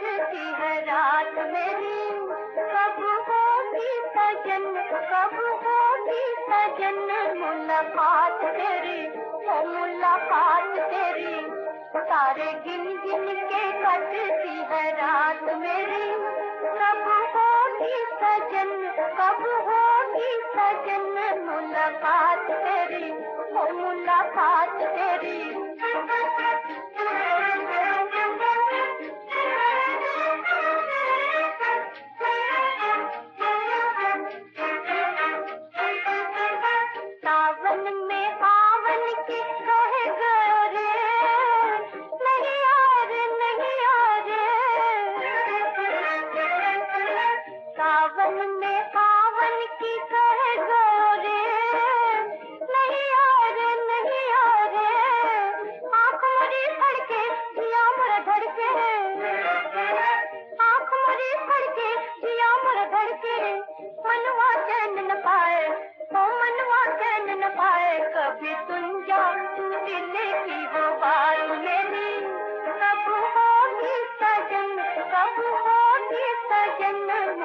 कटती है रात मेरी। कब होगी सजन, कब होगी सजन, मुलाकात तेरी, ओ मुलाकात तेरी। सारे गिन गिन के कटती है रात मेरी। कब होगी सजन, कब होगी सजन, मुलाकात तेरी, ओ मुलाकात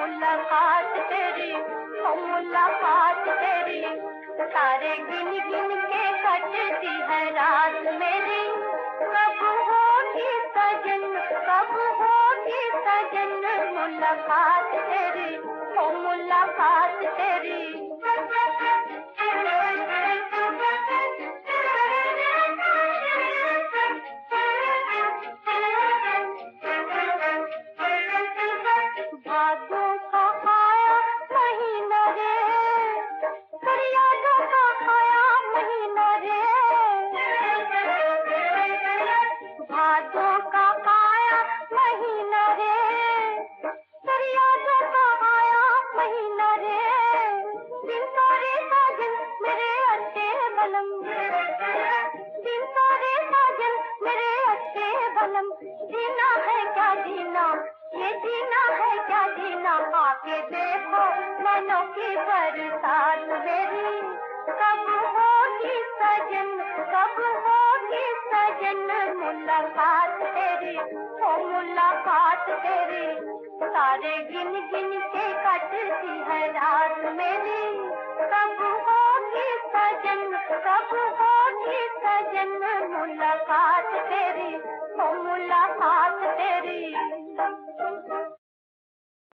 मुलाकात तेरी ओ मुलाकात तेरी। सारे गिन गिन के कटती है रात मेरी। कब होगी सजन, कब होगी सजन मुलाकात तेरी ओ मुलाकात तेरी। बलम जीना है क्या जीना? ये जीना है क्या जीना? आके देखो, मनो की बरसात मेरी। कब होगी सजन, कब होगी सजन? मुलाकात तेरी, ओ मुलाकात तेरी। सारे गिन गिन के कटती है रात मेरी। कब होगी सजन, कब होगी सजन? मुलाकात